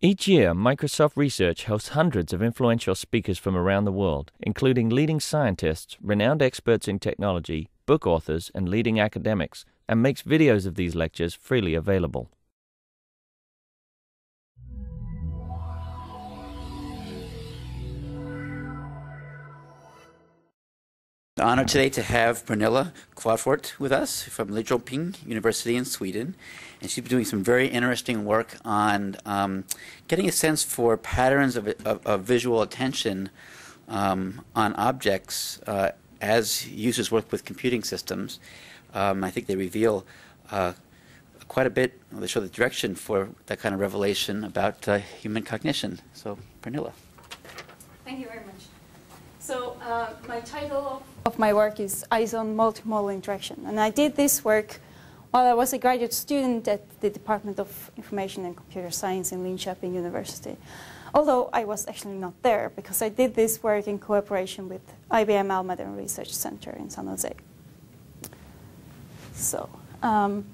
Each year, Microsoft Research hosts hundreds of influential speakers from around the world, including leading scientists, renowned experts in technology, book authors, and leading academics, and makes videos of these lectures freely available. The honor today to have Pernilla Qvarfordt with us from Linköping University in Sweden. And she's been doing some very interesting work on um, getting a sense for patterns of, of, of visual attention um, on objects uh, as users work with computing systems. Um, I think they reveal uh, quite a bit, well, they show the direction for that kind of revelation about uh, human cognition. So, Pernilla. Thank you very much. So uh, my title of my work is Eyes on Multimodal Interaction. And I did this work while I was a graduate student at the Department of Information and Computer Science in Linköping University. Although I was actually not there because I did this work in cooperation with IBM Almaden Research Center in San Jose. So um,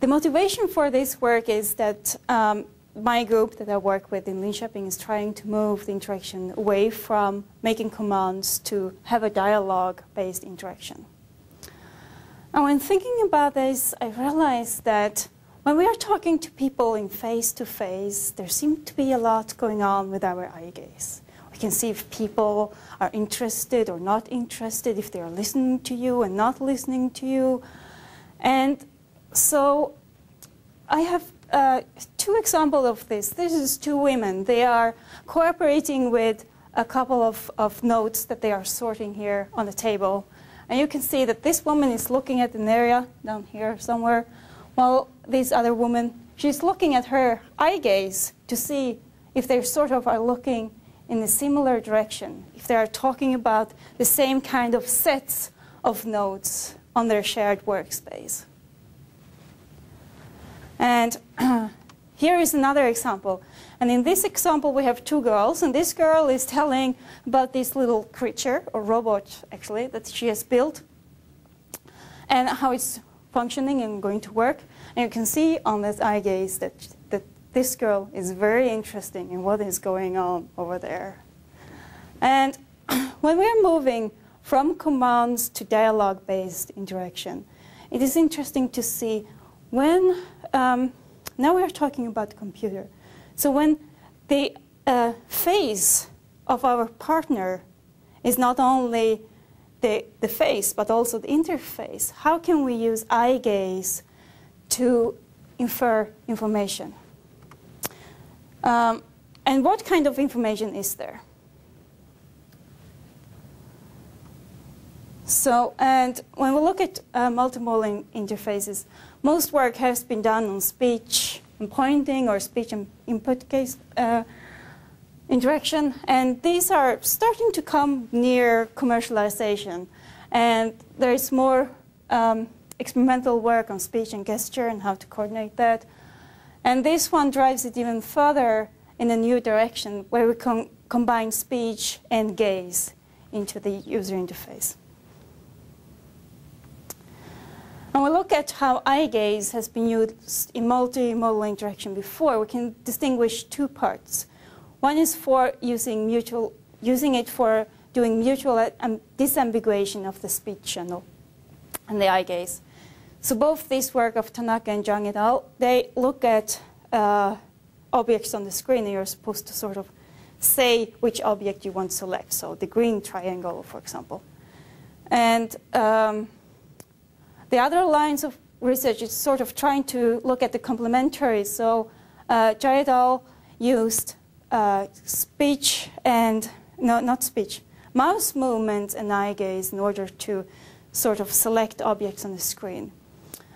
the motivation for this work is that um, my group that I work with in Linköping is trying to move the interaction away from making commands to have a dialogue-based interaction. And when thinking about this, I realized that when we are talking to people in face-to-face, there seems to be a lot going on with our eye gaze. We can see if people are interested or not interested, if they are listening to you and not listening to you. And so I have uh, two examples of this. This is two women. They are cooperating with a couple of, of notes that they are sorting here on the table. And you can see that this woman is looking at an area down here somewhere, while this other woman, she's looking at her eye gaze to see if they sort of are looking in a similar direction, if they are talking about the same kind of sets of nodes on their shared workspace. And here is another example. And in this example, we have two girls. And this girl is telling about this little creature, or robot, actually, that she has built, and how it's functioning and going to work. And you can see on this eye gaze that, that this girl is very interested in what is going on over there. And when we are moving from commands to dialogue-based interaction, it is interesting to see when um, now we're talking about computer. So when the uh, face of our partner is not only the, the face, but also the interface, how can we use eye gaze to infer information? Um, and what kind of information is there? So, and when we look at uh, multimodal interfaces, most work has been done on speech and pointing or speech and input case uh, interaction, and these are starting to come near commercialization. And there is more um, experimental work on speech and gesture and how to coordinate that. And this one drives it even further in a new direction where we can combine speech and gaze into the user interface. When we look at how eye gaze has been used in multimodal interaction before, we can distinguish two parts. One is for using, mutual, using it for doing mutual disambiguation of the speech channel and the eye gaze. So both this work of Tanaka and Zhang et al., they look at uh, objects on the screen and you're supposed to sort of say which object you want to select. So the green triangle, for example. And um, the other lines of research is sort of trying to look at the complementary. So uh, al. used uh, speech and, no, not speech, mouse movements and eye gaze in order to sort of select objects on the screen.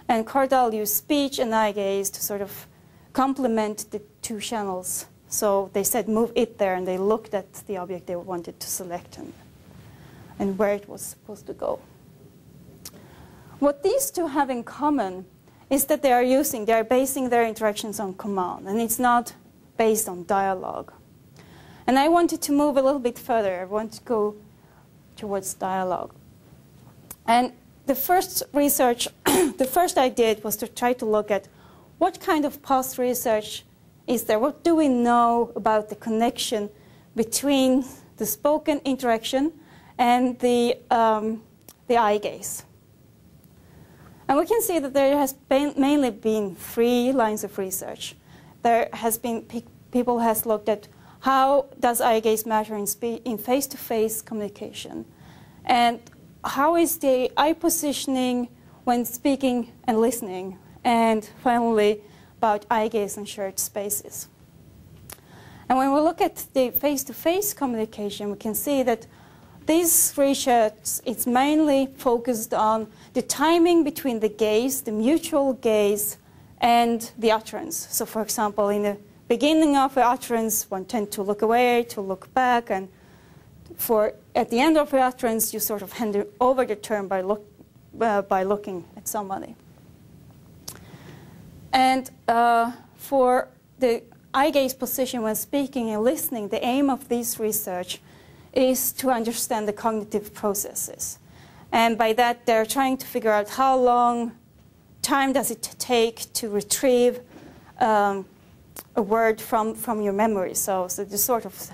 And Cardall used speech and eye gaze to sort of complement the two channels. So they said move it there, and they looked at the object they wanted to select and, and where it was supposed to go. What these two have in common is that they are using, they are basing their interactions on command, and it's not based on dialogue. And I wanted to move a little bit further. I want to go towards dialogue. And the first research, the first I did was to try to look at what kind of past research is there? What do we know about the connection between the spoken interaction and the, um, the eye gaze? And we can see that there has been mainly been three lines of research. There has been people has looked at how does eye gaze matter in, in face-to-face communication, and how is the eye positioning when speaking and listening, and finally about eye gaze and shared spaces. And when we look at the face-to-face communication, we can see that this research is mainly focused on the timing between the gaze, the mutual gaze, and the utterance. So for example, in the beginning of the utterance, one tends to look away, to look back, and for at the end of the utterance, you sort of hand over the term by, look, uh, by looking at somebody. And uh, for the eye gaze position when speaking and listening, the aim of this research is to understand the cognitive processes. And by that, they're trying to figure out how long time does it take to retrieve um, a word from, from your memory. So, so sort of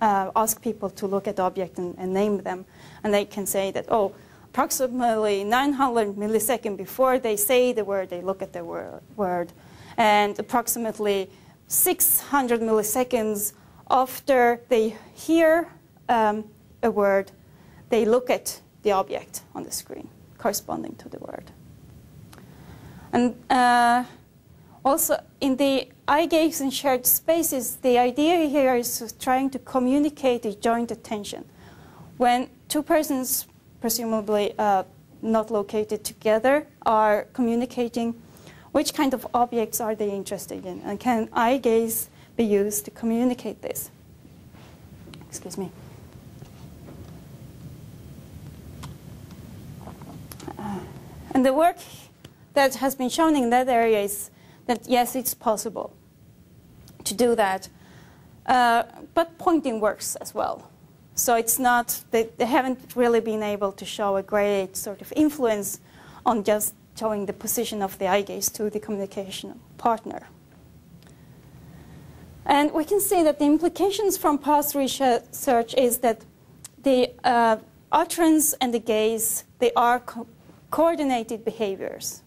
uh, ask people to look at the object and, and, name them. And they can say that, oh, approximately 900 milliseconds before they say the word, they look at the wor word. And approximately 600 milliseconds after they hear um, a word, they look at the object on the screen corresponding to the word. And uh, also in the eye gaze and shared spaces, the idea here is trying to communicate a joint attention. When two persons, presumably uh, not located together, are communicating, which kind of objects are they interested in? And can eye gaze be used to communicate this? Excuse me. And the work that has been shown in that area is that yes, it's possible to do that. Uh, but pointing works as well. So it's not, they, they haven't really been able to show a great sort of influence on just showing the position of the eye gaze to the communication partner. And we can see that the implications from past research is that the uh, utterance and the gaze, they are coordinated behaviors.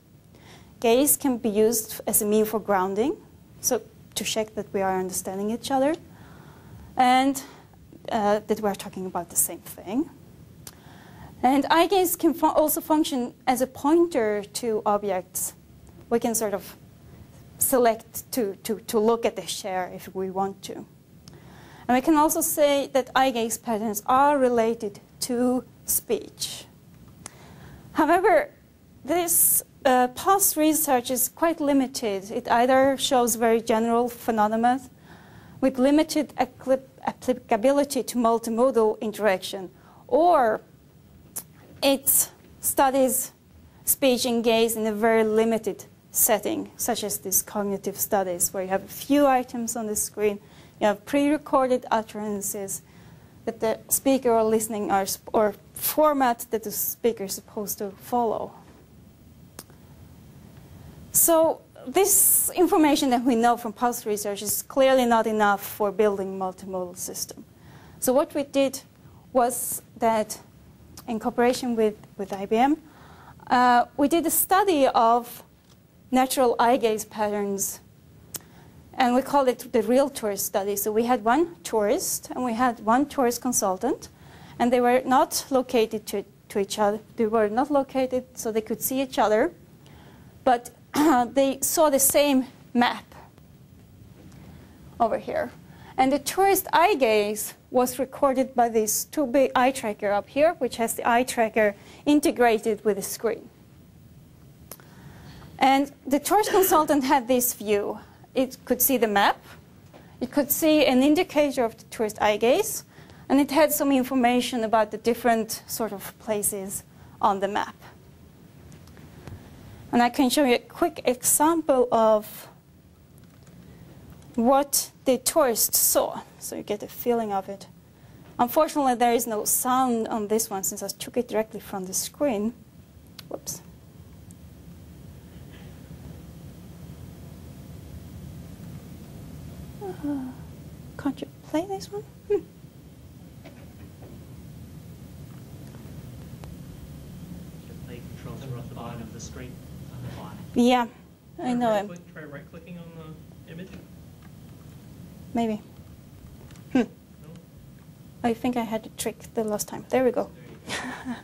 Gaze can be used as a mean for grounding, so to check that we are understanding each other, and uh, that we're talking about the same thing. And eye gaze can fu also function as a pointer to objects. We can sort of select to, to, to look at the chair if we want to. And we can also say that eye gaze patterns are related to speech. However, this uh, past research is quite limited. It either shows very general phenomena with limited applicability to multimodal interaction, or it studies speech and gaze in a very limited setting, such as these cognitive studies, where you have a few items on the screen, you have pre-recorded utterances that the speaker or listening are, or format that the speaker is supposed to follow. So this information that we know from past research is clearly not enough for building multimodal system. So what we did was that in cooperation with, with IBM, uh, we did a study of natural eye gaze patterns and we called it the real tourist study. So we had one tourist and we had one tourist consultant and they were not located to, to each other. They were not located so they could see each other, but they saw the same map over here. And the tourist eye gaze was recorded by this Tobii eye tracker up here, which has the eye tracker integrated with the screen. And the tourist consultant had this view. It could see the map, it could see an indicator of the tourist eye gaze, and it had some information about the different sort of places on the map. And I can show you a quick example of what the tourist saw, so you get a feeling of it. Unfortunately, there is no sound on this one since I took it directly from the screen. Whoops. Uh, can't you play this one? Hmm. Just play controls the bottom of the screen on the bottom. Yeah, I know right it. click- Try right clicking on the image. Maybe. Hmm. No? I think I had a trick the last time. There we go. Go.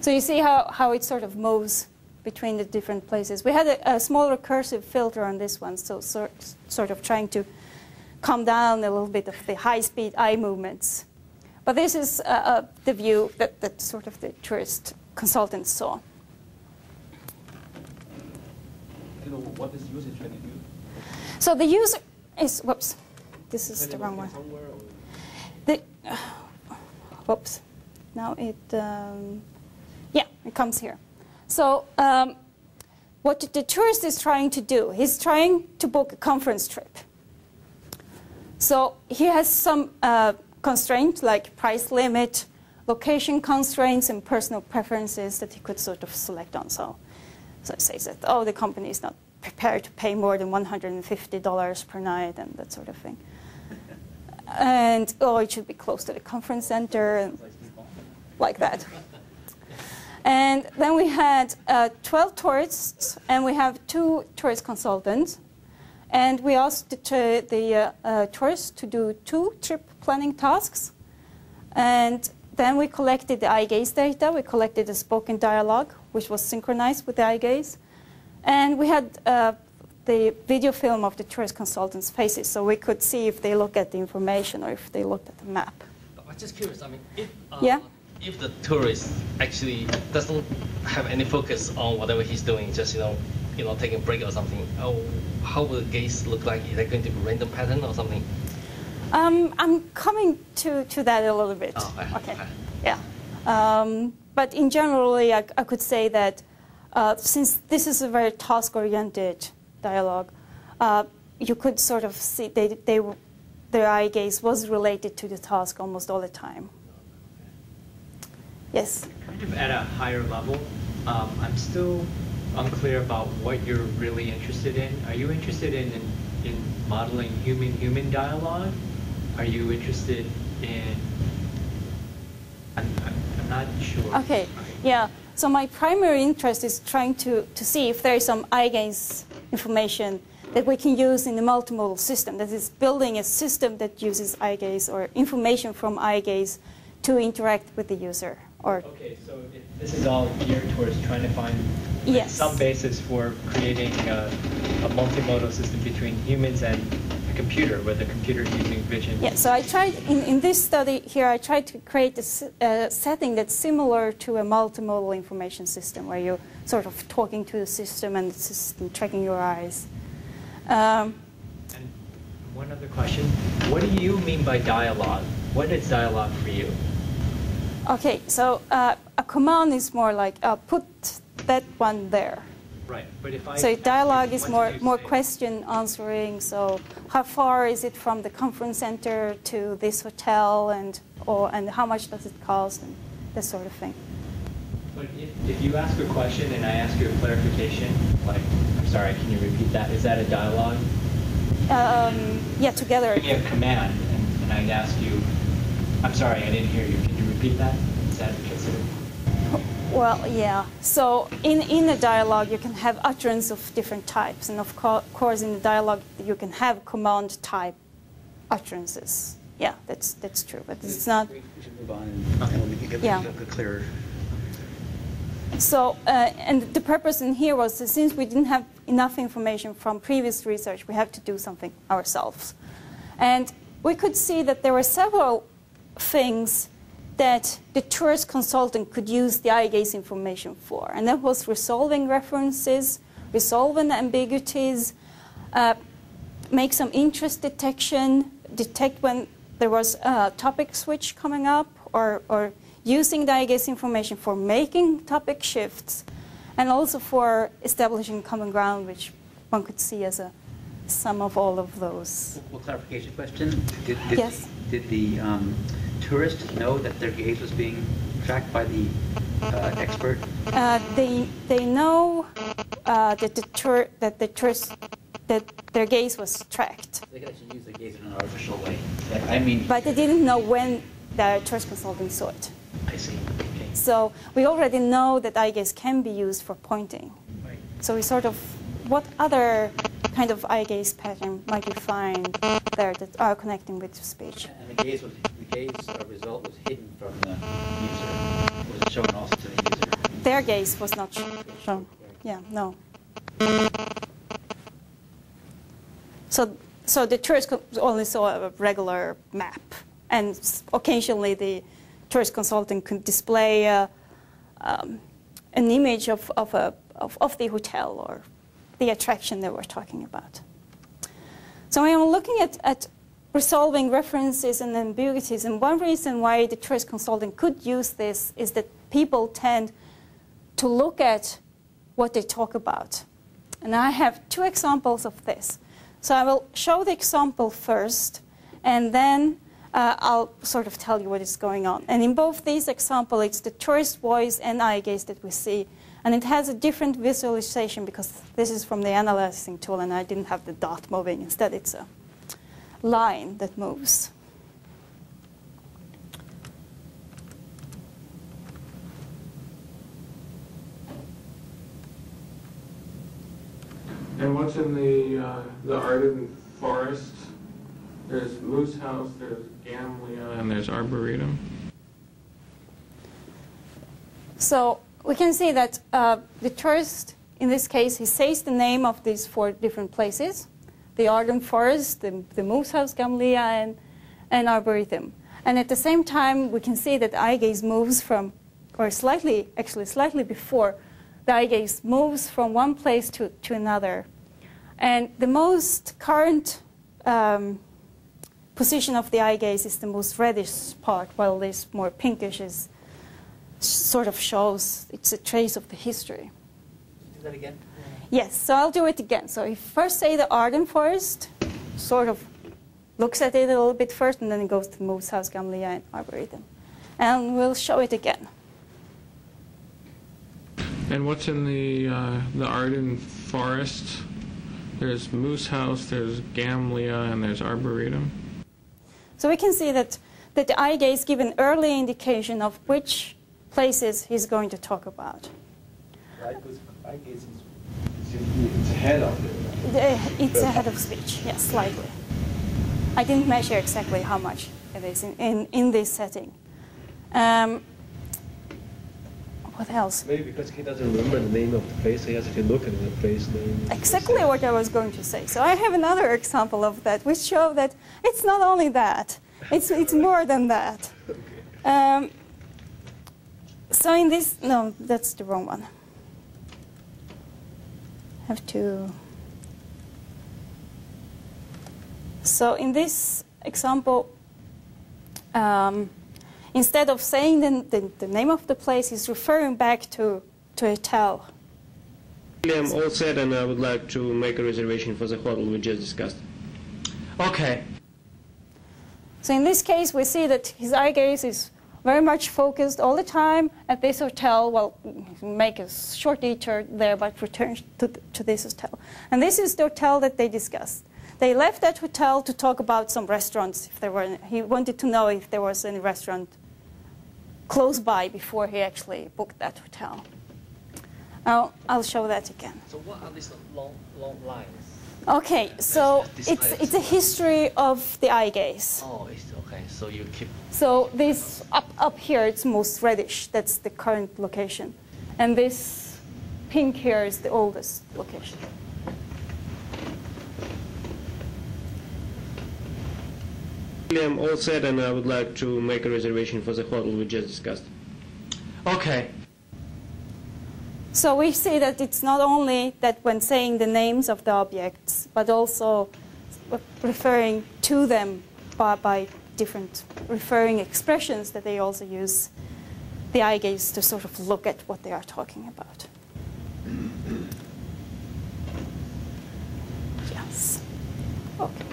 So you see how, how it sort of moves between the different places. We had a, a small recursive filter on this one, so sort, sort of trying to calm down a little bit of the high-speed eye movements. But this is uh, uh, the view that, that sort of the tourist consultant saw. you know, what is user trying to do? So the user is, whoops, this is the wrong one. it Somewhere or? The, whoops. Now it, um, yeah, it comes here. So um, what the tourist is trying to do, he's trying to book a conference trip. So he has some uh, constraint like price limit, location constraints, and personal preferences that he could sort of select on. So, so it says that, oh, the company is not prepared to pay more than $150 per night and that sort of thing and oh, it should be close to the conference center, and like that. And then we had uh, 12 tourists, and we have two tourist consultants. And we asked the, the uh, uh, tourists to do two trip planning tasks. And then we collected the eye gaze data. We collected the spoken dialogue, which was synchronized with the eye gaze. And we had uh, the video film of the tourist consultants' faces, so we could see if they look at the information or if they looked at the map. I'm just curious. I mean, if uh, Yeah. If the tourist actually doesn't have any focus on whatever he's doing, just you know, you know, taking a break or something, oh, how will the gaze look like? Is that going to be random pattern or something? Um, I'm coming to, to that a little bit. Oh, okay, okay. Yeah. Um, but in generally, I, I could say that uh, since this is a very task-oriented dialogue, uh, you could sort of see they, they, their eye gaze was related to the task almost all the time. Yes. kind of at a higher level, um, I'm still unclear about what you're really interested in. Are you interested in, in, in modeling human-human dialogue? Are you interested in? I'm, I'm, I'm not sure. Okay, yeah. So my primary interest is trying to, to see if there is some eye gaze information that we can use in the multimodal system, that is building a system that uses eye gaze or information from eye gaze to interact with the user. Or Okay, so this is all geared towards trying to find like, Yes. some basis for creating a, a multimodal system between humans and a computer, where the computer is using vision. yeah, so I tried in, in this study here. I tried to create a setting that's similar to a multimodal information system, where you're sort of talking to the system and the system tracking your eyes. Um, And one other question. What do you mean by dialogue? What is dialogue for you? Okay, so uh, a command is more like uh, put that one there. Right, but if I... So dialogue is more more say? question answering. So how far is it from the conference center to this hotel, and or and how much does it cost, and that sort of thing. But if, if you ask a question and I ask you a clarification, like, I'm sorry, can you repeat that? Is that a dialogue? Um, yeah, together. Give me a command and, and I'd ask you, I'm sorry, I didn't hear you. Can you repeat that? Is that considered? Well, yeah. So in, in a dialogue, you can have utterance of different types. And of co- course, in the dialogue, you can have command type utterances. Yeah, that's, that's true. But it's not. We we should move on and and we can get Yeah. a clearer. So, uh, and the purpose in here was that since we didn't have enough information from previous research, we have to do something ourselves. And we could see that there were several things that the tourist consultant could use the eye gaze information for. And that was resolving references, resolving ambiguities, uh, make some interest detection, detect when there was a topic switch coming up, or, or using the eye gaze information for making topic shifts, and also for establishing common ground, which one could see as a sum of all of those. Well, clarification question. Did, did, Yes. Did the um, tourist know that their gaze was being tracked by the uh, expert? Uh, they, they know uh, that, the tour, that the tourist that their gaze was tracked. They could actually use the gaze in an artificial way. I mean, But they didn't know when the tourist consultant saw it. I see. Okay. So we already know that eye gaze can be used for pointing. Right. So we sort of, what other kind of eye gaze pattern might we find there that are connecting with speech? and the gaze was the gaze uh, result was hidden from the user. It wasn't shown also to the user. Their gaze was not shown. Yeah, no. So, so the tourist only saw a regular map, and occasionally the tourist consultant could display a, um, an image of, of, a, of, of the hotel or the attraction that we're talking about. So when I'm looking at, at resolving references and ambiguities, and one reason why the tourist consultant could use this is that people tend to look at what they talk about. And I have two examples of this. So I will show the example first, and then uh, I'll sort of tell you what is going on. And in both these examples, it's the tourist voice and eye gaze that we see. And it has a different visualization because this is from the analyzing tool, and I didn't have the dot moving. Instead, it's a line that moves. And what's in the, uh, the Arden Forest? There's Moose House, there's Gamlia, and there's Arboretum. So we can see that uh, the tourist, in this case, he says the name of these four different places, the Arden Forest, the, the Moose House, Gamlia, and, and Arboretum. And at the same time, we can see that eye gaze moves from, or slightly, actually slightly before, the eye gaze moves from one place to, to another. And the most current um, position of the eye gaze is the most reddish part, while this more pinkish is sort of shows it's a trace of the history. Do that again. Yes, so I'll do it again. So if first say the Arden Forest, sort of looks at it a little bit first, and then it goes to Moose House, Gamlia, and Arboretum. And we'll show it again. And what's in the, uh, the Arden Forest? There's Moose House, there's Gamlia, and there's Arboretum. So we can see that, that the eye gaze give an early indication of which places he's going to talk about. Right, I guess it's, ahead of it. It's ahead of speech, yes, slightly. I didn't measure exactly how much it is in, in, in this setting. Um, what else? Maybe because he doesn't remember the name of the place, he has to look at the place name. Exactly what I was going to say. So I have another example of that, which show that it's not only that; it's it's more than that. Um, so in this, no, that's the wrong one. Have to. So in this example, um, instead of saying the, the, the name of the place, he's referring back to to a hotel. I'm all set and I would like to make a reservation for the hotel we just discussed. Okay. So in this case, we see that his eye gaze is very much focused all the time at this hotel. Well, make a short detour there, but return to, to this hotel. And this is the hotel that they discussed. They left that hotel to talk about some restaurants. If there were, he wanted to know if there was any restaurant close by before he actually booked that hotel. Now, I'll show that again. So what are these long, long lines? Okay, so it's, it's a history of the eye gaze. Oh, it's okay. So you keep. So this up, up here, it's most reddish. That's the current location. And this pink here is the oldest location. I'm all set and I would like to make a reservation for the hotel we just discussed. Okay. So we see that it's not only that when saying the names of the objects, but also referring to them by, by different referring expressions that they also use the eye gaze to sort of look at what they are talking about. Yes. Okay.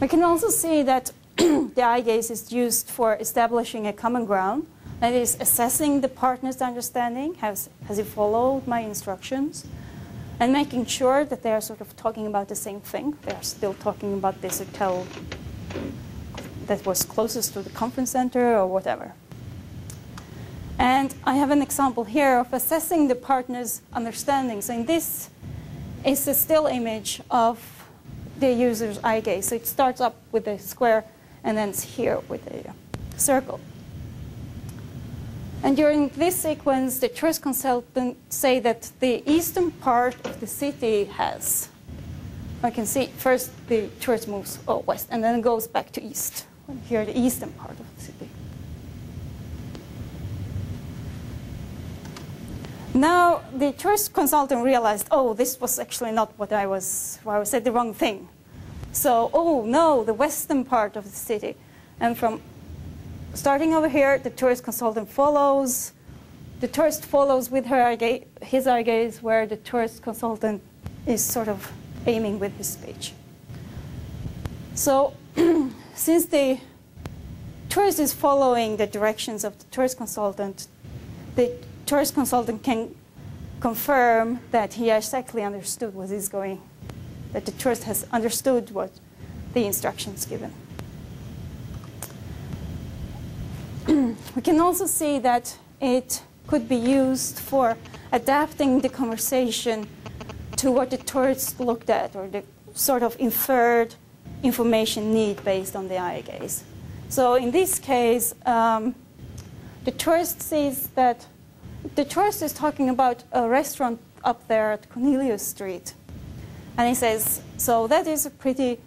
We can also see that the eye gaze is used for establishing a common ground. That is assessing the partner's understanding. Has, has he followed my instructions? and making sure that they are sort of talking about the same thing. They are still talking about this hotel that was closest to the conference center or whatever. And I have an example here of assessing the partner's understanding. So in this is a still image of the user's eye gaze. So it starts up with a square and ends here with a circle. And during this sequence, the tourist consultant say that the eastern part of the city has. I can see first the tourist moves oh, west and then goes back to east. Here, the eastern part of the city. Now the tourist consultant realized, oh, this was actually not what I was. Well, I said the wrong thing. So, oh no, the western part of the city, and from starting over here, the tourist consultant follows. The tourist follows with her his eye gaze, where the tourist consultant is sort of aiming with his speech. So, since the tourist is following the directions of the tourist consultant, the tourist consultant can confirm that he exactly understood what is going, that the tourist has understood what the instructions given. we can also see that it could be used for adapting the conversation to what the tourist looked at or the sort of inferred information need based on the eye gaze. So in this case, um, the tourist sees that the tourist is talking about a restaurant up there at Cornelius Street. And he says, so that is a pretty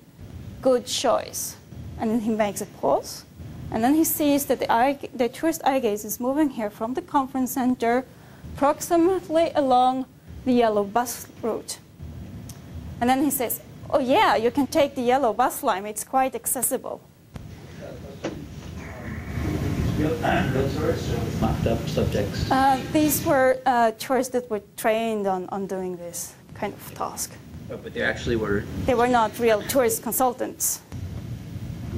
good choice. And then he makes a pause. And then he sees that the, eye, the tourist eye gaze is moving here from the conference center approximately along the yellow bus route. And then he says, oh yeah, you can take the yellow bus line. It's quite accessible real, real tourists or mocked up subjects? Uh, these were uh, tourists that were trained on, on doing this kind of task. Oh, but they actually were. They were not real tourist consultants.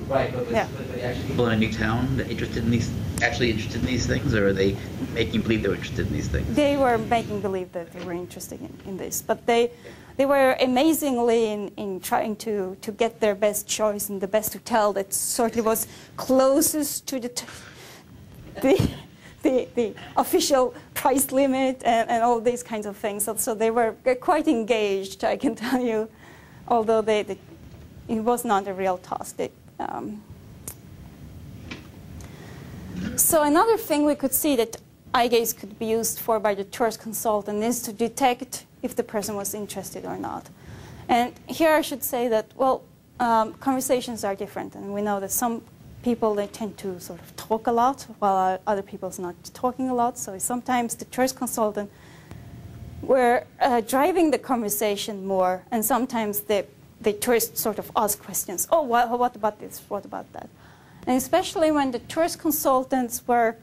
Right, but, yeah. but, but actually people in a new town that interested in these, actually interested in these things, or are they making believe they were interested in these things? They were making believe that they were interested in, in this, but they, they were amazingly in, in trying to, to get their best choice and the best hotel that certainly was closest to the the, the, the official price limit and, and all these kinds of things. So, so, they were quite engaged, I can tell you, although they, they it was not a real task. They, um, so another thing we could see that eye gaze could be used for by the tourist consultant is to detect if the person was interested or not. And here I should say that, well, um, conversations are different, and we know that some people they tend to sort of talk a lot while other people's not talking a lot. So sometimes the tourist consultant were uh, driving the conversation more, and sometimes the the tourist sort of ask questions. Oh, what, what about this? What about that? And especially when the tourist consultants were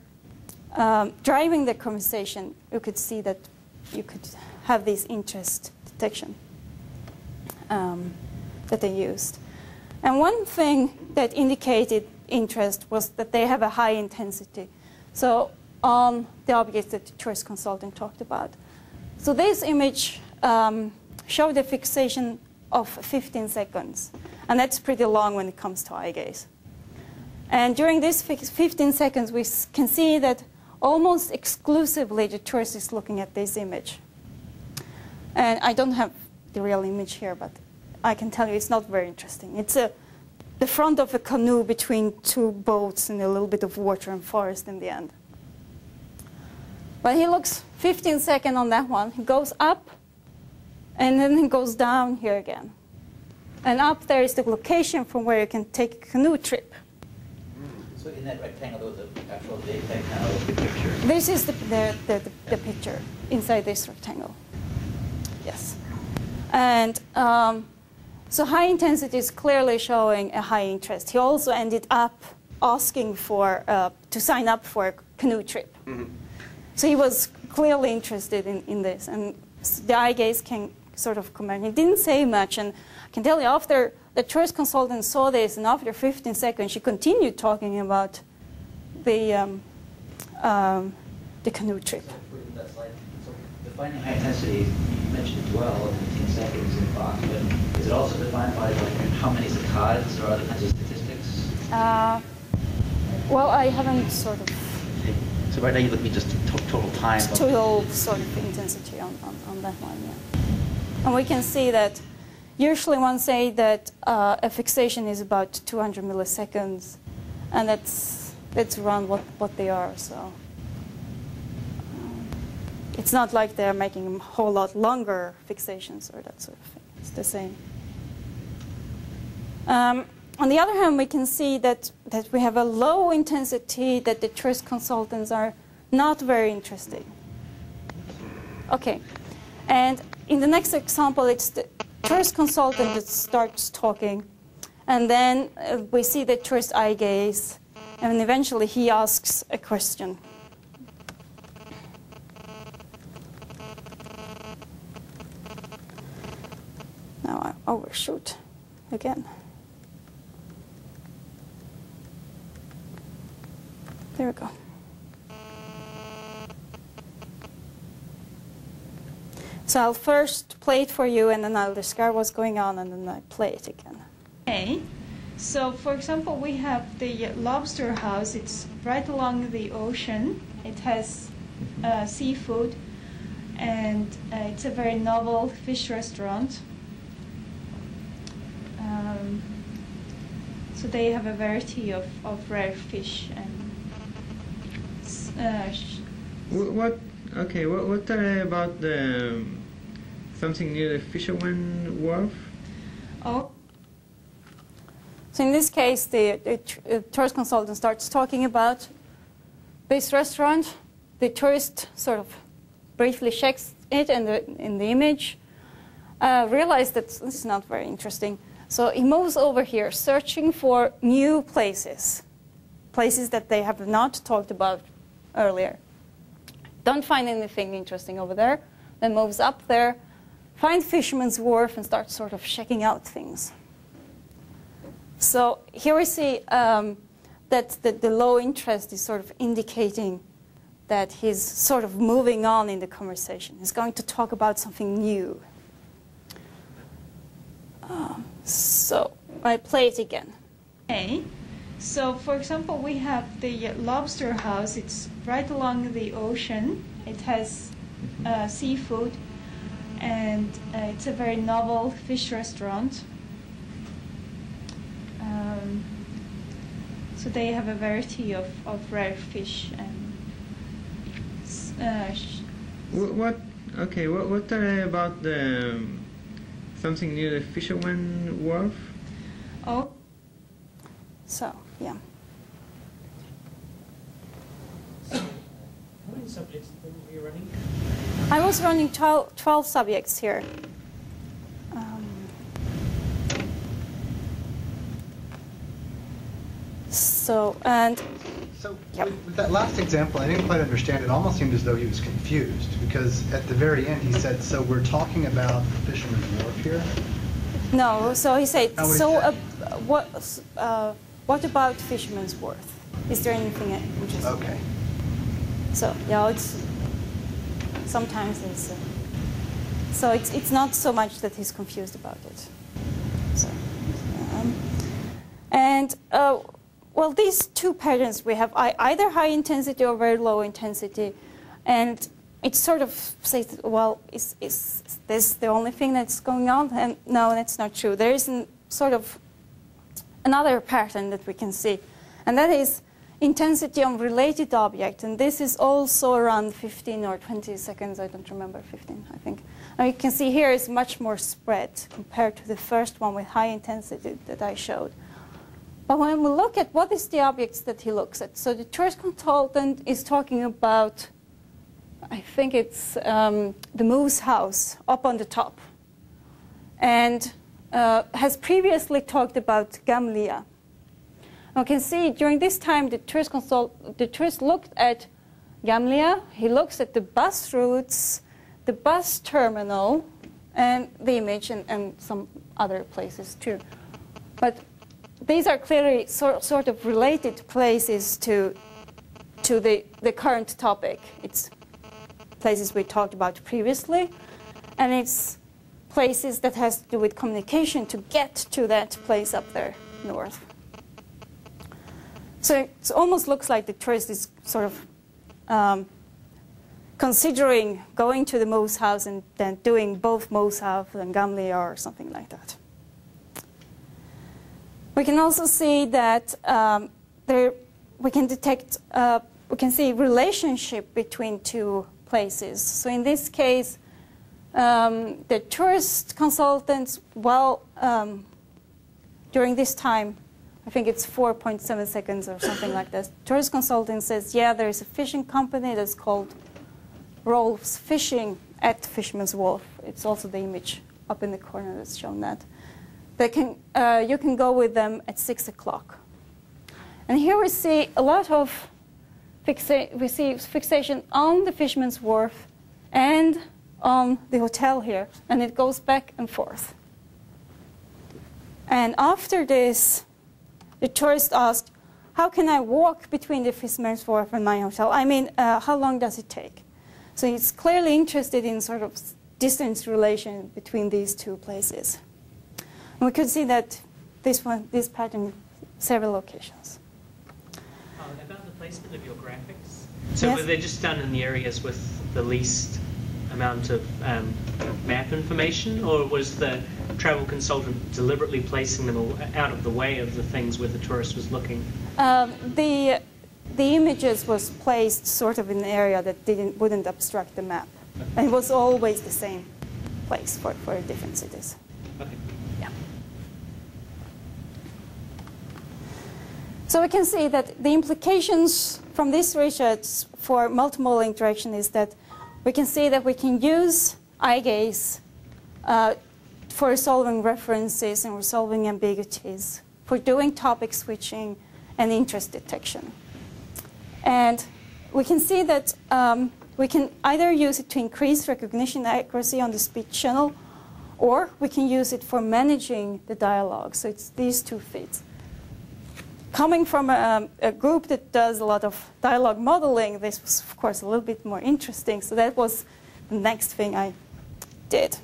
um, driving the conversation, you could see that you could have this interest detection um, that they used. And one thing that indicated interest was that they have a high intensity. So on the objects that the choice consultant talked about. So this image um, showed a fixation of 15 seconds. And that's pretty long when it comes to eye gaze. And during this 15 seconds, we can see that almost exclusively the tourist is looking at this image. And I don't have the real image here, but I can tell you it's not very interesting. It's a the front of a canoe between two boats in a little bit of water and forest in the end. But he looks 15 seconds on that one. He goes up, and then he goes down here again. And up there is the location from where you can take a canoe trip. So in that rectangle, there was actual JPEG now of the picture. This is the, the, the, the, the picture inside this rectangle. Yes. And um, so high intensity is clearly showing a high interest. He also ended up asking for uh, to sign up for a canoe trip. Mm-hmm. So he was clearly interested in, in this, and the eye gaze can sort of comment. He didn't say much, and I can tell you after the tourist consultant saw this, and after 15 seconds, she continued talking about the um, um, the canoe trip. Defining high intensity, you mentioned dwell in 15 seconds in Fox, but is it also defined by like how many saccades or other kinds of statistics? Uh, well, I haven't sort of So right now you're looking at just to- total time. total sort of intensity on, on, on that one, yeah. And we can see that usually one say that uh, a fixation is about 200 milliseconds, and that's, that's around what, what they are, so. It's not like they're making a whole lot longer fixations or that sort of thing. It's the same. Um, on the other hand, we can see that, that we have a low intensity that the choice consultants are not very interested. Okay, and in the next example, it's the choice consultant that starts talking, and then uh, we see the choice eye gaze, and eventually he asks a question. I overshoot again. There we go. So I'll first play it for you, and then I'll describe what's going on, and then I play it again. Okay. So, for example, we have the lobster house. It's right along the ocean. It has uh, seafood, and uh, it's a very novel fish restaurant. Um, so they have a variety of, of rare fish and uh, sh- What? Okay. What? What are about the um, something near the Fisherman Wharf? Oh. So in this case, the, the uh, tourist consultant starts talking about this restaurant. The tourist sort of briefly checks it in the, in the image, uh, realizes that this is not very interesting. So he moves over here, searching for new places, places that they have not talked about earlier. Don't find anything interesting over there. Then moves up there, finds Fisherman's Wharf, and starts sort of checking out things. So here we see um, that the, the low interest is sort of indicating that he's sort of moving on in the conversation. He's going to talk about something new. Um, so I play it again. Okay. So, for example, we have the lobster house. It's right along the ocean. It has uh, seafood, and uh, it's a very novel fish restaurant. Um, so they have a variety of, of rare fish and uh, sh- What? Okay. What? What are about the um, something near the Fisherman Wharf? oh. So yeah. How many subjects were you running? I was running 12, 12 subjects here. Um, so, and So with, with that last example, I didn't quite understand. It almost seemed as though he was confused because at the very end he said, "So we're talking about Fisherman's Wharf here." no, so he said, so uh, what, uh, what about Fisherman's Wharf? Is there anything interesting? Okay. So, yeah, it's sometimes it's. Uh, so it's, it's not so much that he's confused about it. So, um, and uh, well, these two patterns we have either high intensity or very low intensity, and it sort of says, well, is, is this the only thing that's going on? And no, that's not true. There is sort of another pattern that we can see, and that is intensity on related object, and this is also around 15 or 20 seconds. I don't remember 15, I think. And you can see here is much more spread compared to the first one with high intensity that I showed. But when we look at what is the objects that he looks at, so the tourist consultant is talking about, I think it's um, the moose house up on the top, and uh, has previously talked about Gamlia. We can see during this time the tourist consult, the tourist looked at Gamlia. He looks at the bus routes, the bus terminal, and the image, and, and some other places too. But these are clearly sort, of related places to to the, the current topic. It's places we talked about previously, and it's places that has to do with communication to get to that place up there north. So it almost looks like the tourist is sort of um, considering going to the Moose House and then doing both Moose House and Gamlia or something like that. We can also see that um, there, we can detect, uh, we can see relationship between two places. So in this case, um, the tourist consultants, well, um, during this time, I think it's 4.7 seconds or something like that. Tourist consultant says, yeah, there is a fishing company that's called Rolf's Fishing at Fisherman's Wharf. It's also the image up in the corner that's shown that. They can, uh, you can go with them at 6 o'clock. And here we see a lot of fixa we see fixation on the Fisherman's Wharf and on the hotel here, and it goes back and forth. And after this, the tourist asked, how can I walk between the Fisherman's Wharf and my hotel? I mean, uh, how long does it take? So he's clearly interested in sort of distance relation between these two places. And we could see that this one, this pattern, several locations. Uh, about the placement of your graphics. So Yes. were they just done in the areas with the least amount of um, map information, or was the travel consultant deliberately placing them out of the way of the things where the tourist was looking? Um, the, the images was placed sort of in an area that didn't, wouldn't obstruct the map. And it was always the same place for, for different cities. Okay. So we can see that the implications from this research for multimodal interaction is that we can see that we can use eye gaze uh, for resolving references and resolving ambiguities, for doing topic switching and interest detection. And we can see that um, we can either use it to increase recognition accuracy on the speech channel, or we can use it for managing the dialogue. So it's these two feeds. Coming from a, a group that does a lot of dialogue modeling, this was, of course, a little bit more interesting. So that was the next thing I did.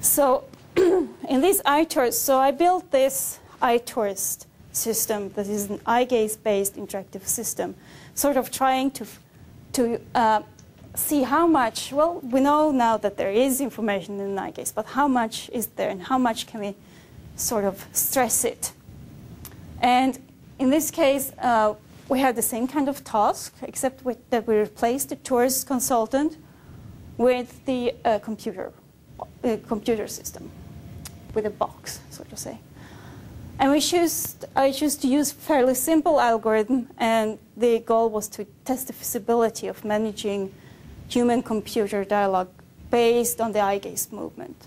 So in this iTourist, so I built this iTourist system that is an eye gaze-based interactive system, sort of trying to, to uh, see how much, well, we know now that there is information in eye gaze, but how much is there and how much can we sort of stress it? And in this case, uh, we had the same kind of task, except with, that we replaced the tourist consultant with the uh, computer, uh, computer system, with a box, so to say. And we choose, I chose to use fairly simple algorithm, and the goal was to test the feasibility of managing human-computer dialogue based on the eye gaze movement.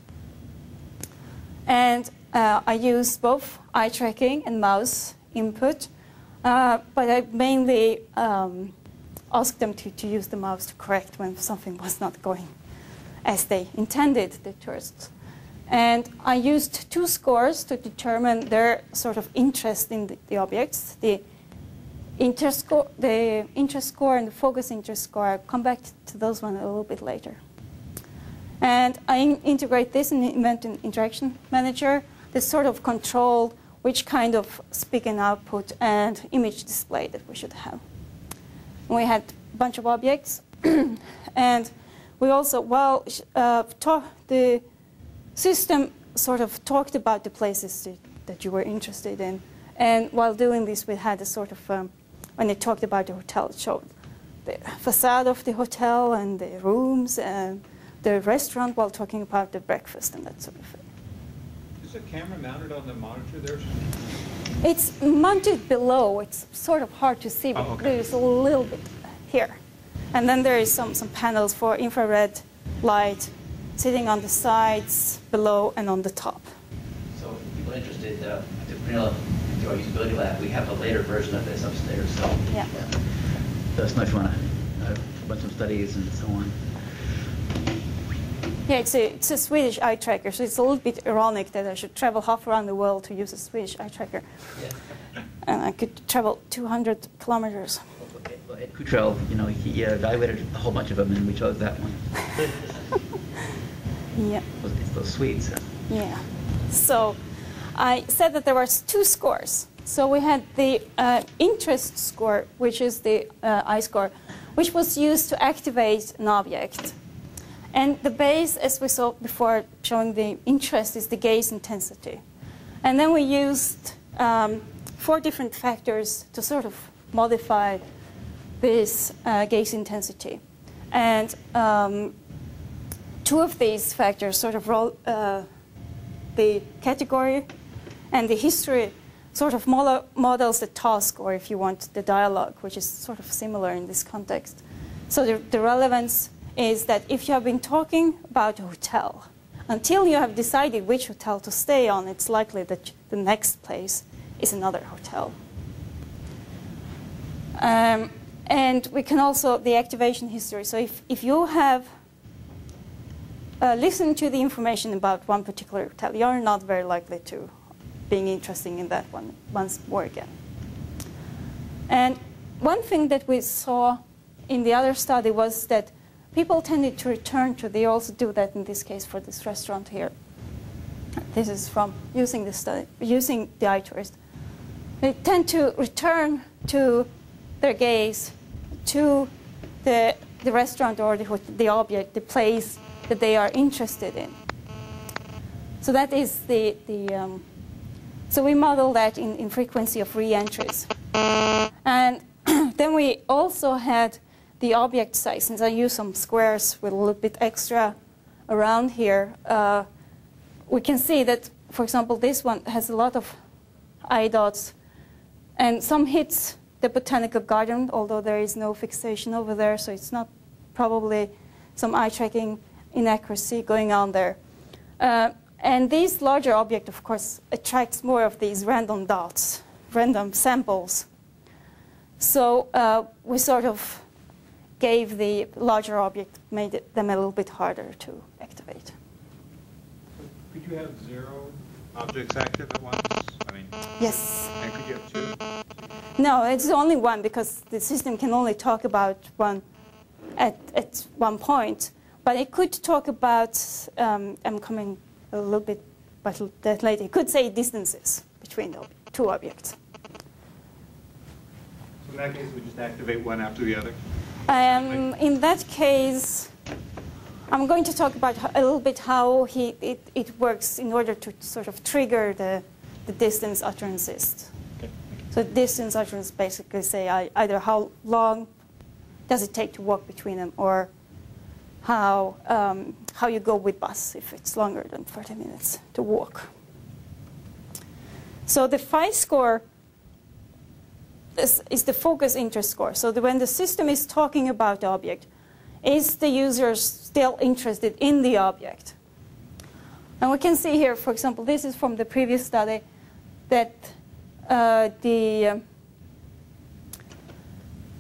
And uh, I used both eye tracking and mouse input, uh, but I mainly um, asked them to, to use the mouse to correct when something was not going as they intended, the tourists. And I used two scores to determine their sort of interest in the, the objects. The interest, score, the interest score and the focus interest score, I'll come back to those one a little bit later. And I in- integrate this in the Event Interaction Manager that sort of control which kind of speak and output and image display that we should have. We had a bunch of objects, and we also, well, uh, ta- the system sort of talked about the places that, that you were interested in. And while doing this, we had a sort of, um, when it talked about the hotel, it showed the facade of the hotel and the rooms and the restaurant while talking about the breakfast and that sort of thing. Is the camera mounted on the monitor there? It's mounted below. It's sort of hard to see, but Oh, okay. there's a little bit here. And then there is some, some panels for infrared light sitting on the sides, below, and on the top. So if people interested, uh, to Prunella, through our usability lab, we have a later version of this upstairs, so. Yeah. So it's much fun, uh, a bunch of studies and so on. Yeah, it's a, it's a Swedish eye tracker, so it's a little bit ironic that I should travel half around the world to use a Swedish eye tracker. And I could travel 200 kilometers. Okay, well, Ed Cutrell, you know, he uh, evaluated a whole bunch of them, and we chose that one. Yeah. It's those Swedes. Yeah. So I said that there were two scores. So we had the uh, interest score, which is the uh, I score, which was used to activate an object. And the base, as we saw before showing the interest, is the gaze intensity. And then we used um, four different factors to sort of modify this uh, gaze intensity. And um, two of these factors sort of uh, the category and the history sort of model, models the task, or if you want, the dialogue, which is sort of similar in this context. So the, the relevance is that if you have been talking about a hotel, until you have decided which hotel to stay on, it's likely that the next place is another hotel. Um, and we can also, the activation history. So if, if you have uh, listened to the information about one particular hotel, you're not very likely to being interested in that one once more again. And one thing that we saw in the other study was that people tended to return to, they also do that in this case for this restaurant here. This is from using the study, using the iTourist. They tend to return to their gaze to the, the restaurant or the, the object, the place that they are interested in. So that is the, the um, so we model that in, in frequency of re-entries. And then we also had the object size, since I use some squares with a little bit extra around here, uh, we can see that, for example, this one has a lot of eye dots, and some hits the botanical garden, although there is no fixation over there, so it's not probably some eye tracking inaccuracy going on there. Uh, and this larger object, of course, attracts more of these random dots, random samples. So uh, we sort of gave the larger object, made it, them a little bit harder to activate. Could you have zero objects active at once? I mean, yes. And could you have two? No, it's only one because the system can only talk about one at, at one point. But it could talk about, um, I'm coming a little bit but that later, it could say distances between the two objects. So in that case, we just activate one after the other? Um, in that case, I'm going to talk about a little bit how he, it, it works in order to sort of trigger the, the distance utterances. Okay. So distance utterances basically say either how long does it take to walk between them or how, um, how you go with bus if it's longer than 30 minutes to walk. So the phi score is, is the focus interest score. So the, when the system is talking about the object, is the user still interested in the object? And we can see here, for example, this is from the previous study, that uh, the uh,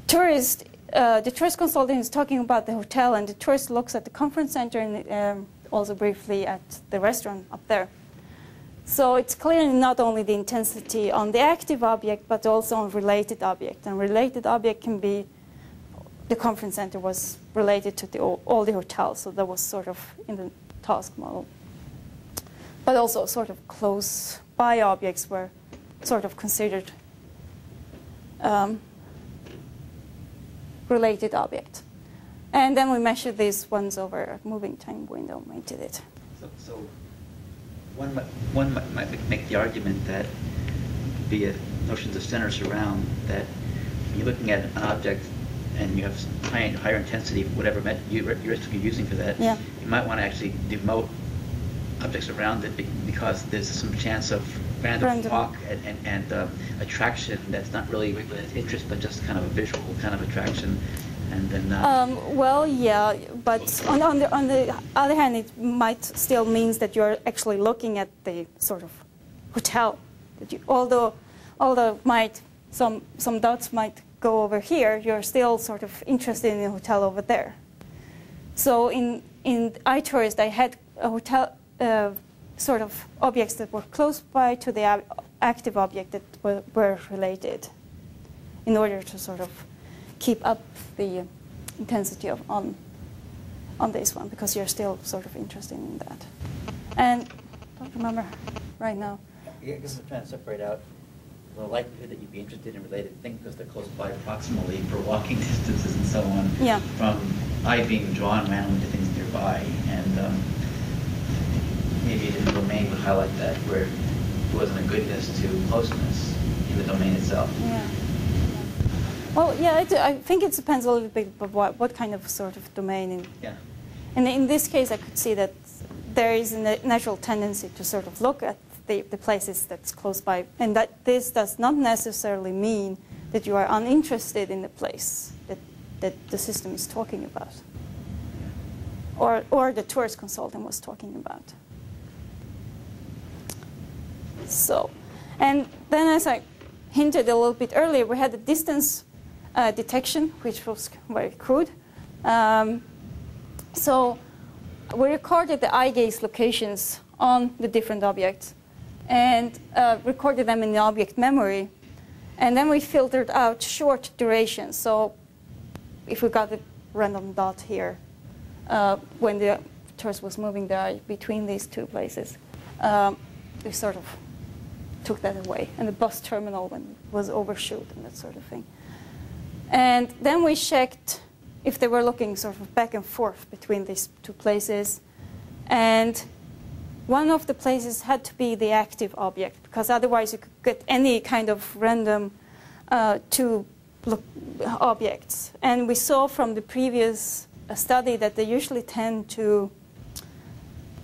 tourist uh, the tourist consultant is talking about the hotel, and the tourist looks at the conference center and um, also briefly at the restaurant up there. So it's clearly not only the intensity on the active object, but also on related object. And related object can be the conference center was related to the, all the hotels, so that was sort of in the task model. But also sort of close by objects were sort of considered um, related object. And then we measure these ones over a moving time window, mated it. So, so one, might, one might make the argument that via notions of center surround, that you're looking at an object and you have high, higher intensity, whatever heuristic you're using for that, yeah. you might want to actually demote objects around it because there's some chance of random, random. walk and, and, and uh, attraction that's not really interest, but just kind of a visual kind of attraction. And then, uh, um, well, yeah, but on, on, the, on the other hand, it might still means that you're actually looking at the sort of hotel. That you, although, although might some some dots might go over here, you're still sort of interested in the hotel over there. So in in iTourist, I had a hotel. Uh, sort of objects that were close by to the active object that were, were related in order to sort of keep up the intensity of on on this one because you're still sort of interested in that. And I don't remember right now. Yeah, I guess I'm trying to separate out the likelihood that you'd be interested in related things because they're close by proximally for walking distances and so on. Yeah. From eye being drawn randomly to things nearby, and um, maybe different domain would highlight that where it wasn't a goodness to closeness in the domain itself. Yeah. Well, yeah, it, I think it depends a little bit of what, what kind of sort of domain. In, Yeah. And in this case, I could see that there is a natural tendency to sort of look at the, the places that's close by, and that this does not necessarily mean that you are uninterested in the place that, that the system is talking about, or, or the tourist consultant was talking about. So, and then as I hinted a little bit earlier, we had the distance uh, detection, which was very crude. Um, so we recorded the eye gaze locations on the different objects and uh, recorded them in the object memory. And then we filtered out short durations. So if we got a random dot here, uh, when the tourist was moving the eye between these two places, um, we sort of took that away. And the bus terminal when was overshoot and that sort of thing. And then we checked if they were looking sort of back and forth between these two places. And one of the places had to be the active object, because otherwise you could get any kind of random uh, two objects. And we saw from the previous uh, study that they usually tend to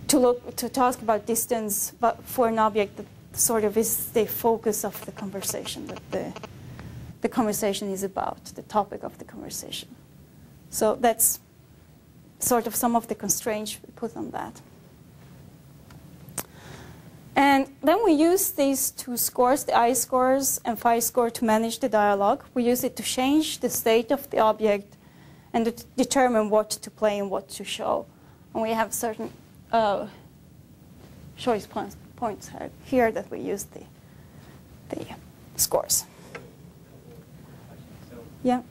to look to talk about distance, but for an object that sort of is the focus of the conversation that the the conversation is about, the topic of the conversation. So that's sort of some of the constraints we put on that. And then we use these two scores, the I-scores and phi-score, to manage the dialogue. We use it to change the state of the object and to determine what to play and what to show. And we have certain uh, choice points, points here that we use the, the scores. Yeah.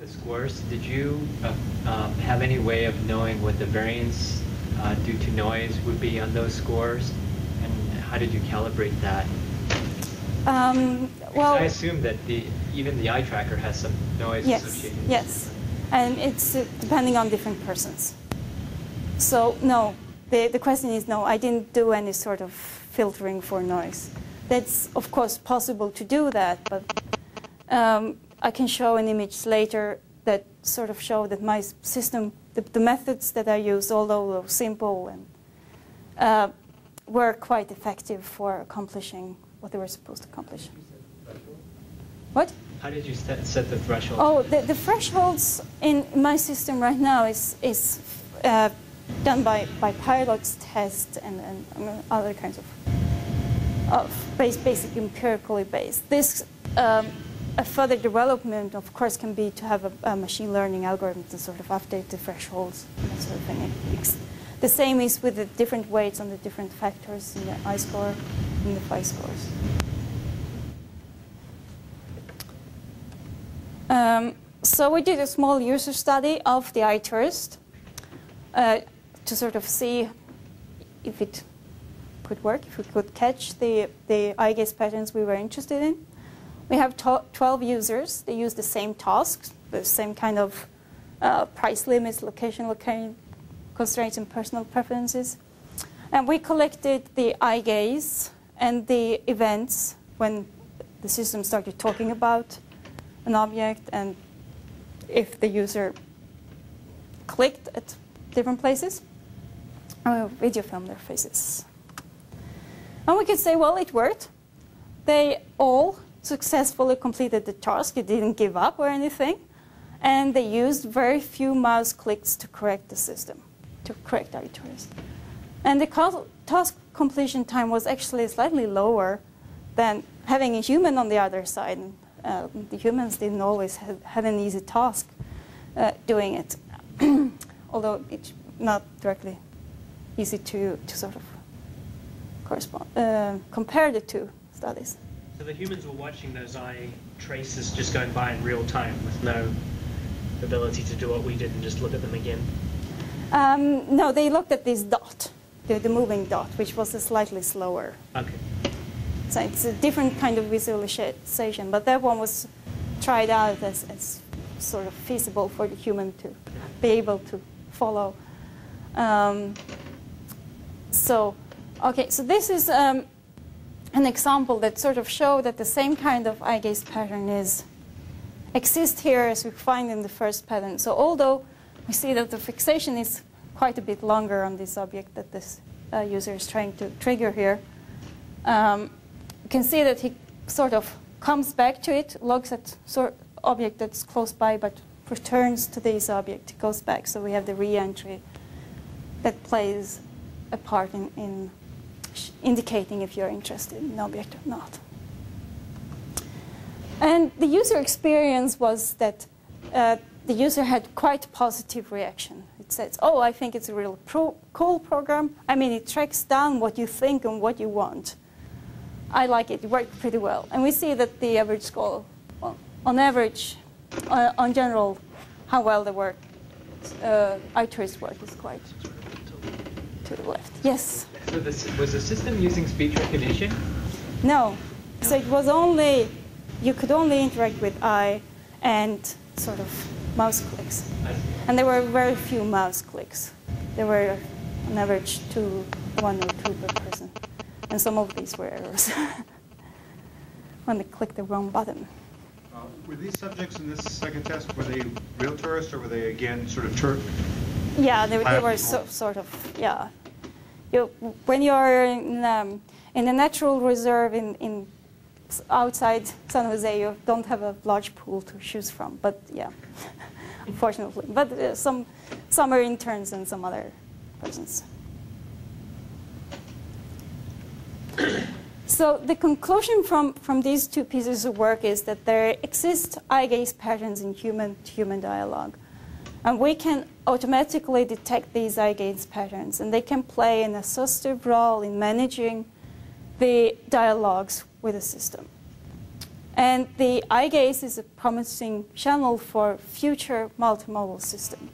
The scores, did you uh, um, have any way of knowing what the variance uh, due to noise would be on those scores? And how did you calibrate that? Um, well, I assume that the even the eye tracker has some noise yes, associated. Yes, and it's uh, depending on different persons. So no, the, the question is no, I didn't do any sort of filtering for noise. That's of course possible to do that, but um, I can show an image later that sort of show that my system, the, the methods that I used, although simple and uh, were quite effective for accomplishing what they were supposed to accomplish. What? How did you set, set the threshold? Oh, the, the thresholds in my system right now is, is uh, done by, by pilots test and, and other kinds of, of base, basic empirically based. This um, a further development, of course, can be to have a, a, machine learning algorithm to sort of update the thresholds that sort of thing. The same is with the different weights on the different factors in the I-score and the phi-scores. Um, so we did a small user study of the iTourist uh, to sort of see if it could work, if we could catch the, the eye gaze patterns we were interested in. We have 12 users. They use the same tasks, the same kind of uh, price limits, location, location constraints, and personal preferences. And we collected the eye gaze and the events when the system started talking about an object and if the user clicked at different places. And we video film their faces. And we could say, well, it worked. They all successfully completed the task. It didn't give up or anything. And they used very few mouse clicks to correct the system, to correct iTourist. And the task completion time was actually slightly lower than having a human on the other side. Uh, the humans didn't always have, have an easy task uh, doing it, although it's not directly easy to, to sort of correspond, uh, compare the two studies. So the humans were watching those eye traces just going by in real time with no ability to do what we did and just look at them again? Um, no, they looked at this dot, the, the moving dot, which was slightly slower. Okay. So it's a different kind of visualization, but that one was tried out as, as sort of feasible for the human to be able to follow. Um, so, okay, so this is um, an example that sort of show that the same kind of eye gaze pattern is exists here as we find in the first pattern. So although we see that the fixation is quite a bit longer on this object that this uh, user is trying to trigger here, um, you can see that he sort of comes back to it, looks at sort object that's close by, but returns to this object, goes back. So we have the re-entry that plays a part in, in indicating if you're interested in an object or not. And the user experience was that uh, the user had quite positive reaction. It says, oh, I think it's a real pro cool program. I mean, it tracks down what you think and what you want. I like it. It worked pretty well. And we see that the average score, well, on average, uh, on general, how well the work, uh, iTourist work is quite to the left. Yes? So this, was the system using speech recognition? No. So it was only, you could only interact with eye and sort of mouse clicks. And there were very few mouse clicks. There were on average two, one or two per person. And some of these were errors when they clicked the wrong button. Uh, were these subjects in this second test, were they real tourists or were they again sort of tour? Yeah, they, they were so, sort of, yeah. You, when you're in, um, in a natural reserve in, in outside San Jose, you don't have a large pool to choose from. But yeah, unfortunately. But uh, some, are interns and some other persons. So the conclusion from, from these two pieces of work is that there exist eye gaze patterns in human-to-human dialogue. And we can automatically detect these eye gaze patterns, and they can play an assistive role in managing the dialogues with the system. And the eye gaze is a promising channel for future multimodal system.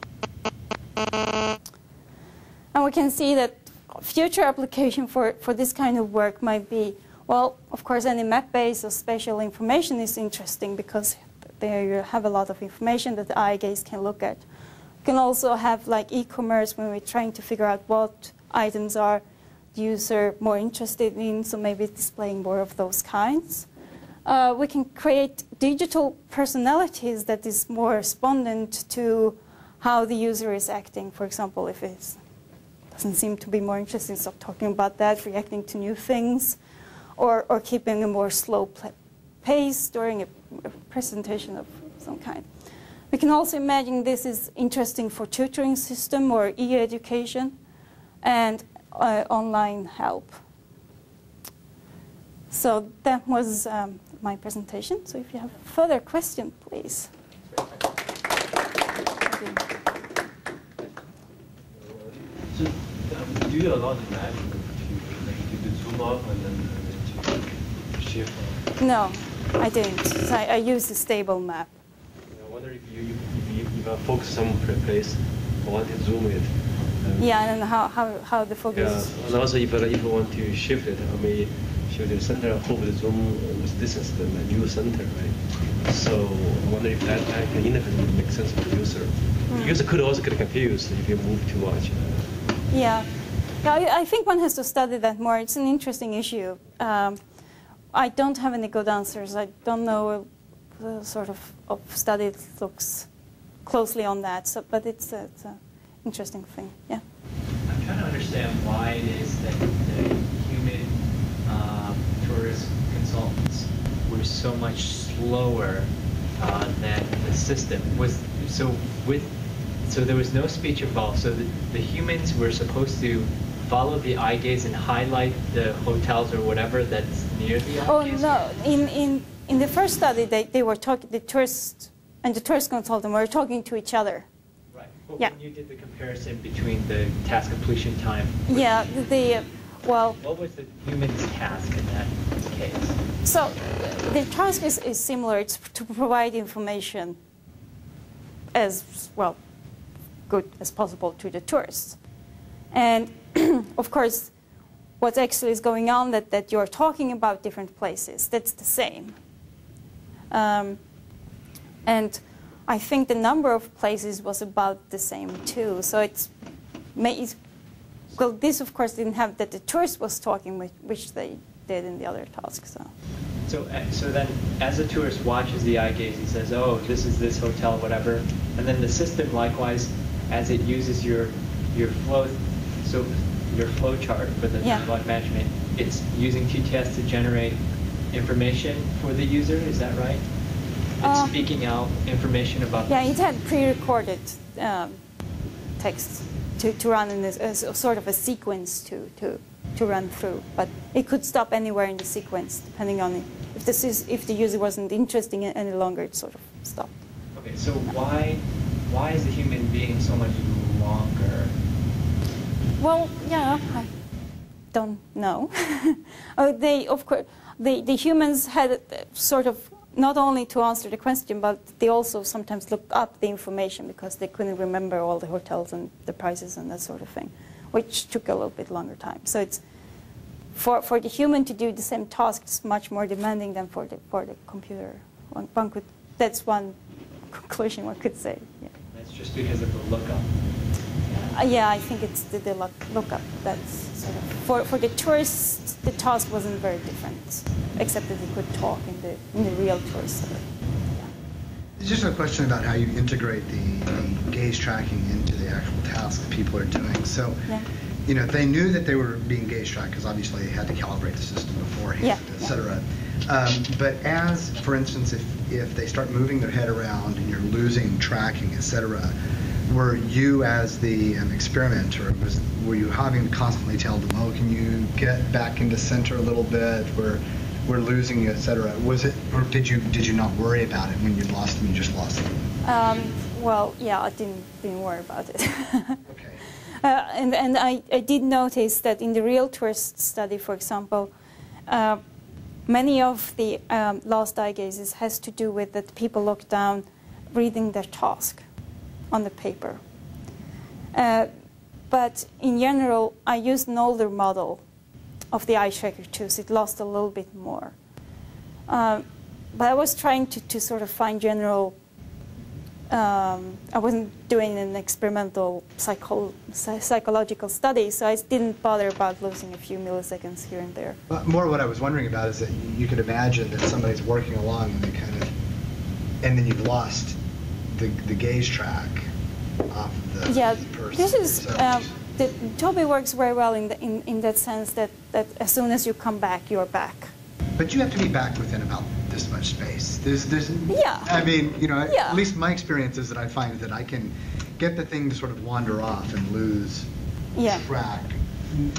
And we can see that future application for, for this kind of work might be, well, of course, any map-based or spatial information is interesting because there you have a lot of information that the eye gaze can look at. Can also have like e-commerce when we're trying to figure out what items are user more interested in, so maybe displaying more of those kinds. Uh, we can create digital personalities that is more respondent to how the user is acting. For example, if it doesn't seem to be more interested, stop talking about that, reacting to new things, or, or keeping a more slow pace during a presentation of some kind. We can also imagine this is interesting for tutoring system or e-education and uh, online help. So that was um, my presentation. So if you have further questions, please. So, um, do you allow the map to, like, zoom up and then, then to shift? No, I didn't. So I, I used a stable map wonder if you, if you, focus some place, I want to zoom it. Um, yeah, and how, how, how the focus. Yeah, and also if, if you want to shift it, I may shift the center, hope the zoom with distance the new center, right? So I wonder if that kind of interface would make sense for the user. Mm. The user could also get confused if you move too much. Yeah. Yeah, I, I think one has to study that more. It's an interesting issue. Um, I don't have any good answers. I don't know sort of, of study looks closely on that. So, but it's, an interesting thing. Yeah. I'm trying to understand why it is that the human uh, tourist consultants were so much slower uh, than the system. Was so with so there was no speech involved. So the, the humans were supposed to follow the eye gaze and highlight the hotels or whatever that's near the eye oh, gaze? Oh no! In in in the first study, they, they were talking, the tourist and the tourist consultant were talking to each other. Right. But yeah. when you did the comparison between the task completion time. Yeah, the, the well. What was the human's task in that case? So the task is, is similar. It's to provide information as well good as possible to the tourists. And of course, what actually is going on that, that you're talking about different places, that's the same. Um, and I think the number of places was about the same too. So it's, it's well, this of course didn't have that the tourist was talking, with, which they did in the other task. So. So, uh, so then, as a tourist watches the eye gaze and says, "Oh, this is this hotel, whatever," and then the system likewise, as it uses your your flow, so your flow chart for the yeah. log management, it's using TTS to generate information for the user. Is that right? It's uh, speaking out information about. Yeah, it had pre-recorded um, text to, to run in this as sort of a sequence to, to to run through, but it could stop anywhere in the sequence depending on it. if this is if the user wasn't interested any longer, it sort of stopped. Okay, so why why is the human being so much longer? Well, yeah, I don't know. oh, they of course the the humans had uh, sort of not only to answer the question, but they also sometimes look up the information because they couldn't remember all the hotels and the prices and that sort of thing, which took a little bit longer time. So it's for, for the human to do the same task is much more demanding than for the, for the computer. One, one could, that's one conclusion one could say. Yeah. That's just because of the lookup. Uh, yeah, I think it's the, the look, lookup. That's sort of for, for the tourists, the task wasn't very different, except that they could talk in the in the real tourist. Yeah. It's just a question about how you integrate the, the gaze tracking into the actual task that people are doing. So. Yeah you know, they knew that they were being gaze tracked because obviously they had to calibrate the system beforehand, yeah. et cetera. Um, but as, for instance, if, if they start moving their head around and you're losing tracking, et cetera, were you as the um, experimenter, was, were you having to constantly tell them, oh, can you get back into center a little bit? We're, we're losing you, et cetera. Was it, or did you, did you not worry about it when you lost them, you just lost them? Um, well, yeah, I didn't, didn't worry about it. okay. Uh, and and I, I did notice that in the real tourist study, for example, uh, many of the um, lost eye gazes has to do with that people look down reading their task on the paper. Uh, but in general, I used an older model of the eye tracker so it lost a little bit more. Uh, but I was trying to, to sort of find general um, I wasn't doing an experimental psycho psychological study, so I didn't bother about losing a few milliseconds here and there. More what I was wondering about is that you could imagine that somebody's working along and they kind of, and then you've lost the, the gaze track yeah, person. this is, um, the, Tobii works very well in, the, in, in that sense that, that as soon as you come back, you're back. But you have to be back within about this much space. There's, there's. Yeah. I mean, you know, yeah. at least my experience is that I find that I can get the thing to sort of wander off and lose yeah. track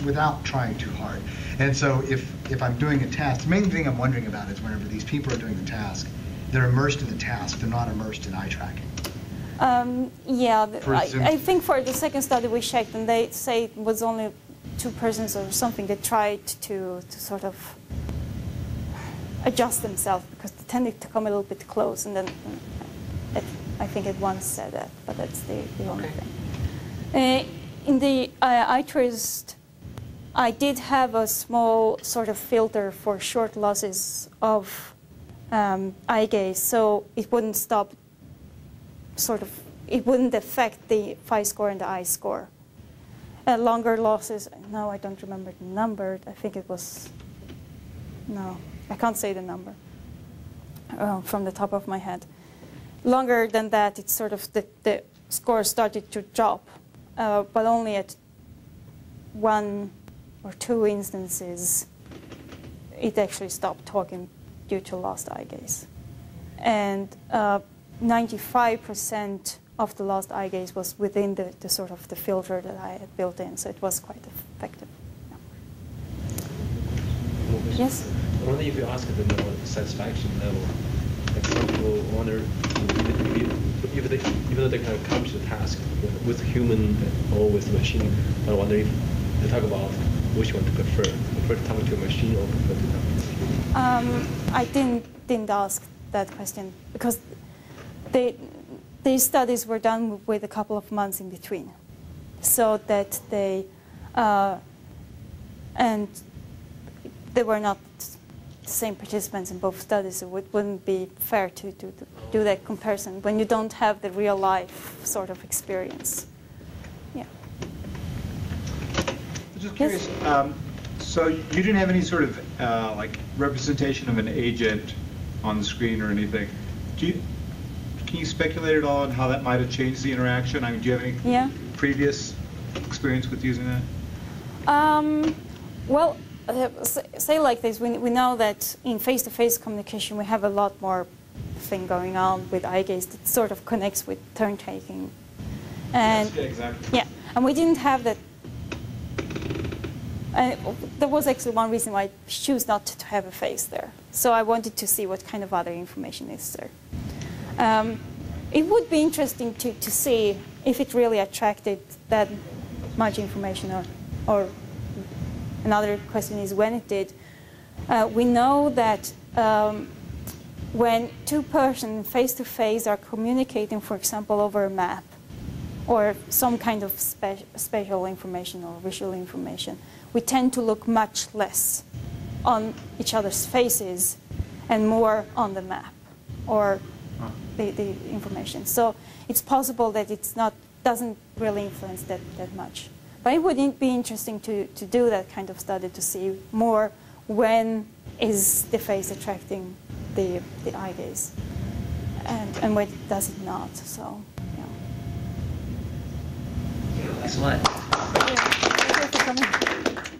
without trying too hard. And so if if I'm doing a task, the main thing I'm wondering about is whenever these people are doing the task, they're immersed in the task. They're not immersed in eye tracking. Um, yeah, I, I, think for the second study we checked, and they say it was only two persons or something that tried to, to sort of adjust themselves because they tended to come a little bit close, and then it, I think it once said that, but that's the, the only thing. Uh, in the uh, iTourist, I did have a small sort of filter for short losses of um, eye gaze, so it wouldn't stop, sort of, it wouldn't affect the phi score and the I score. Uh, longer losses, no, I don't remember the number. I think it was, no, I can't say the number uh, from the top of my head. Longer than that, it's sort of the, the score started to drop, uh, but only at one or two instances it actually stopped talking due to lost eye gaze. And 95% uh, of the lost eye gaze was within the, the, sort of the filter that I had built in, so it was quite effective. Yeah. Yes? I wonder if you ask them about satisfaction level. Like some people wonder if, if they, even though they can accomplish the task with human or with machine, I wonder if they talk about which one to prefer. Prefer to talk to a machine or prefer to talk to a human? Um, I didn't, didn't ask that question because they, these studies were done with a couple of months in between, so that they uh, and they were not the same participants in both studies. So it wouldn't be fair to, to, to do that comparison when you don't have the real life sort of experience. Yeah. Just curious, um, so you didn't have any sort of uh, like representation of an agent on the screen or anything. Do you, can you speculate at all on how that might have changed the interaction? I mean, do you have any Yeah. previous experience with using that? Um, well, uh, say like this, we, we know that in face-to-face communication we have a lot more thing going on with eye gaze that sort of connects with turn taking. And Yes, yeah, exactly. yeah, and we didn't have that. And there was actually one reason why I choose not to have a face there. So I wanted to see what kind of other information is there. Um, it would be interesting to, to see if it really attracted that much information or, or another question is when it did. Uh, we know that um, when two persons face to face are communicating, for example, over a map or some kind of spe- spatial information or visual information, we tend to look much less on each other's faces and more on the map or Oh. the, the information. So it's possible that it's not doesn't really influence that, that much. But it would be interesting to, to do that kind of study to see more when is the face attracting the, the eye gaze and, and when does it not. So, yeah. Thanks a lot. Thank you for coming.